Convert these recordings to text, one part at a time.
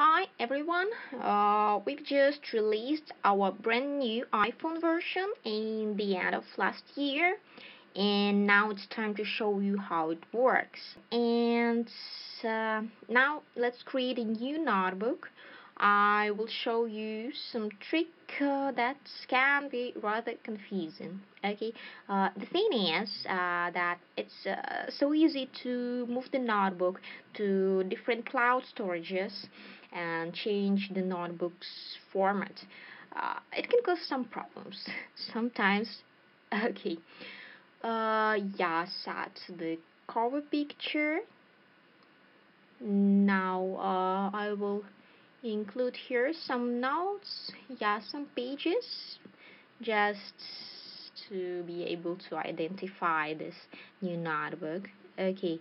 Hi everyone, uh, we've just released our brand new iPhone version in the end of last year and now it's time to show you how it works. And uh, now let's create a new notebook. I will show you some trick uh, that can be rather confusing. Okay, uh, the thing is uh, that it's uh, so easy to move the notebook to different cloud storages and change the notebook's format. Uh, it can cause some problems sometimes. Okay, uh, yeah, set the cover picture. Now uh, I will include here some notes, yeah, some pages, just to be able to identify this new notebook. Okay.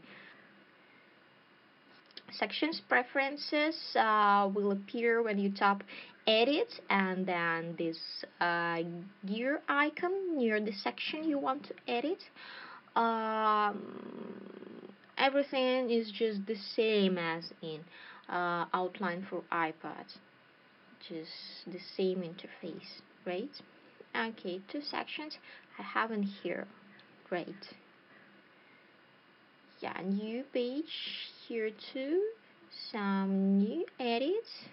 Sections preferences uh, will appear when you tap edit and then this uh, gear icon near the section you want to edit. Um, everything is just the same as in uh, outline for iPad. Just the same interface right? Okay two sections I have in here. Great. Yeah new page here too. Some new edits.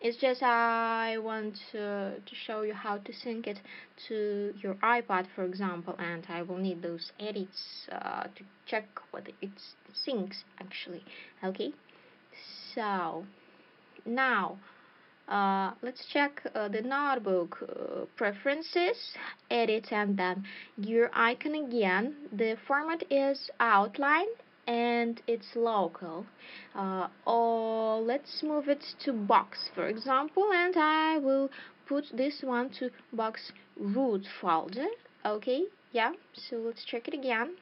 It's just I want to, to show you how to sync it to your iPad for example and I will need those edits uh, to check whether it syncs actually. Okay? So now uh, let's check uh, the notebook uh, preferences. Edit and then gear icon again. The format is outline and it's local. Uh, or let's move it to box for example and I will put this one to box root folder. Okay yeah so let's check it again.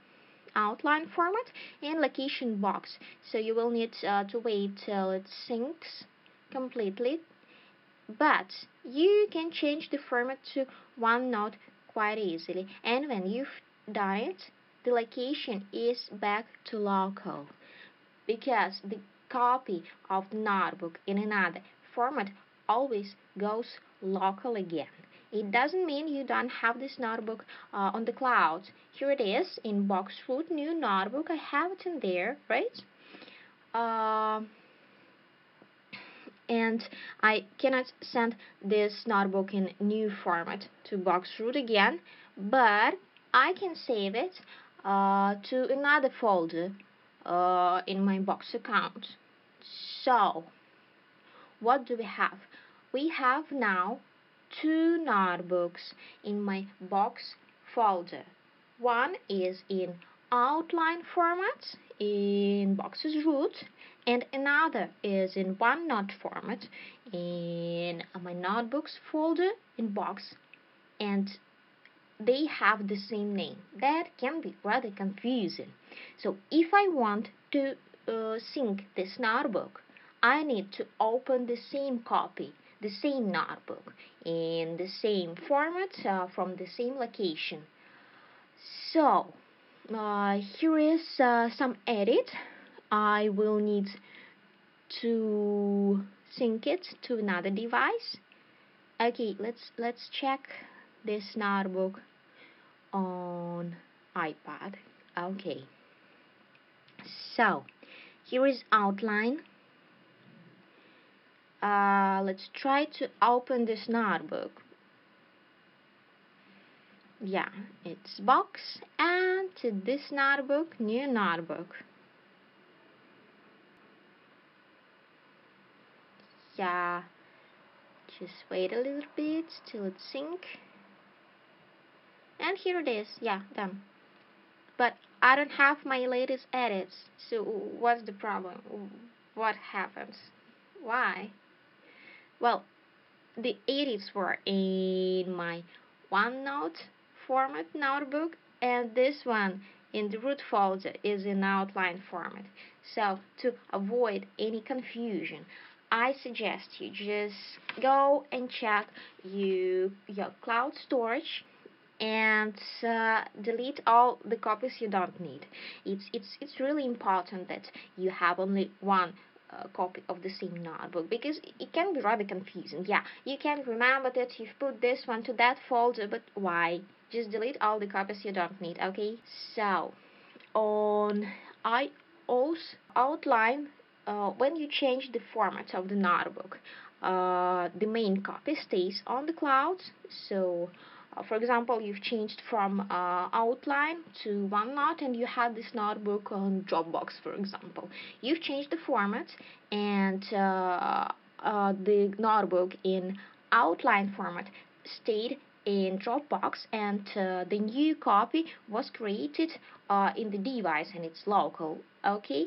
Outline format and location box. So you will need uh, to wait till it syncs completely but you can change the format to OneNote quite easily. And when you've done it the location is back to local because the copy of the notebook in another format always goes local again it doesn't mean you don't have this notebook uh, on the cloud. Here it is in Boxroot new notebook. I have it in there, right? Uh, and I cannot send this notebook in new format to Boxroot again, but I can save it uh, to another folder uh, in my Box account. So, what do we have? We have now two notebooks in my box folder. One is in outline format in boxes root and another is in OneNote format in my notebooks folder in box and they have the same name. That can be rather confusing. So if I want to uh, sync this notebook, I need to open the same copy the same notebook in the same format uh, from the same location. So uh, here is uh, some edit. I will need to sync it to another device. Okay, let's let's check this notebook on iPad. Okay. So, here is outline uh, let's try to open this notebook yeah it's box and to this notebook new notebook yeah just wait a little bit till it sync and here it is yeah done but I don't have my latest edits so what's the problem? What happens? Why? Well, the edits were in my OneNote format notebook and this one in the root folder is in outline format. So to avoid any confusion, I suggest you just go and check you, your cloud storage and uh, delete all the copies you don't need. It's, it's, it's really important that you have only one uh, copy of the same notebook because it can be rather confusing. Yeah, you can remember that you've put this one to that folder, but why? Just delete all the copies you don't need, okay? So, on I also outline uh, when you change the format of the notebook, uh, the main copy stays on the cloud. So, uh, for example, you've changed from uh, Outline to OneNote and you had this notebook on Dropbox, for example. You've changed the format and uh, uh, the notebook in Outline format stayed in Dropbox and uh, the new copy was created uh, in the device and it's local okay